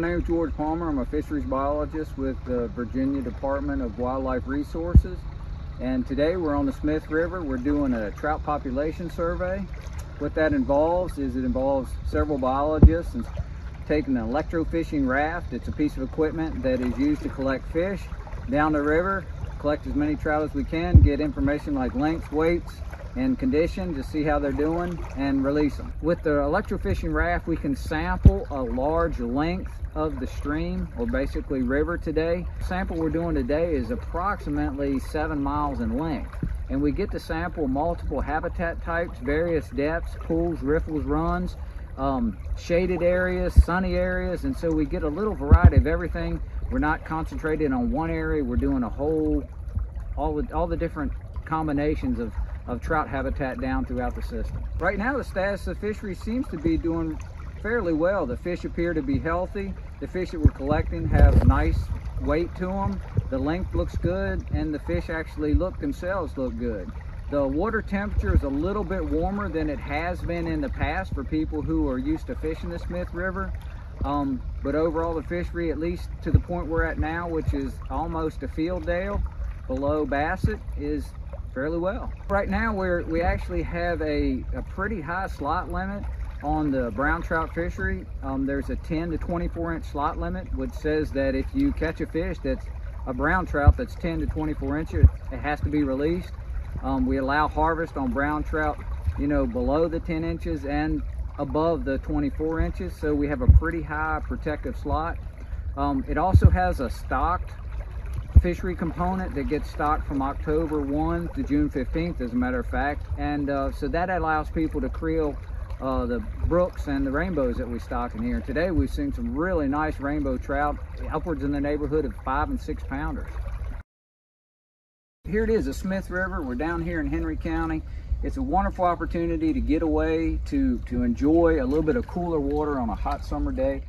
My name is George Palmer. I'm a fisheries biologist with the Virginia Department of Wildlife Resources. And today we're on the Smith River. We're doing a trout population survey. What that involves is it involves several biologists and taking an electrofishing raft. It's a piece of equipment that is used to collect fish down the river, collect as many trout as we can, get information like lengths, weights, and condition to see how they're doing and release them. With the electrofishing raft, we can sample a large length of the stream or basically river today. Sample we're doing today is approximately seven miles in length. And we get to sample multiple habitat types, various depths, pools, riffles, runs, um, shaded areas, sunny areas. And so we get a little variety of everything. We're not concentrated on one area. We're doing a whole, all the, all the different combinations of of trout habitat down throughout the system. Right now, the status of the fishery seems to be doing fairly well. The fish appear to be healthy. The fish that we're collecting have nice weight to them. The length looks good, and the fish actually look themselves look good. The water temperature is a little bit warmer than it has been in the past for people who are used to fishing the Smith River. Um, but overall, the fishery, at least to the point we're at now, which is almost a Fieldale below Bassett, is fairly well. Right now we're, we actually have a, a pretty high slot limit on the brown trout fishery. Um, there's a 10 to 24 inch slot limit, which says that if you catch a fish that's a brown trout that's 10 to 24 inches, it has to be released. Um, we allow harvest on brown trout, you know, below the 10 inches and above the 24 inches. So we have a pretty high protective slot. Um, it also has a stocked fishery component that gets stocked from October 1 to June 15th, as a matter of fact. And uh, so that allows people to creel uh, the brooks and the rainbows that we stock in here. Today we've seen some really nice rainbow trout, upwards in the neighborhood of five and six pounders. Here it is, the Smith River. We're down here in Henry County. It's a wonderful opportunity to get away, to, to enjoy a little bit of cooler water on a hot summer day.